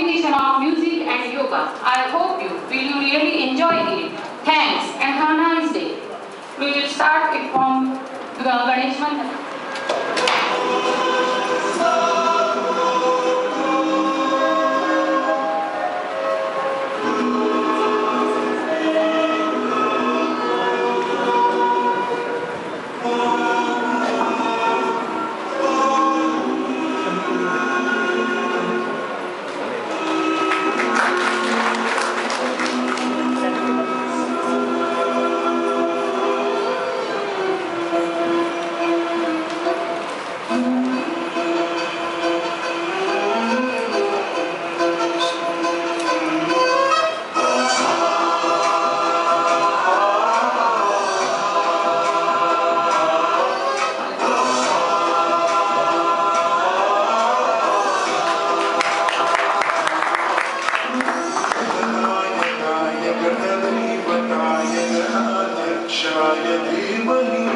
combination of music and yoga. I hope you will you really enjoy it. Thanks and have a nice day. We will start it from Ganesh Vandana. shining even you.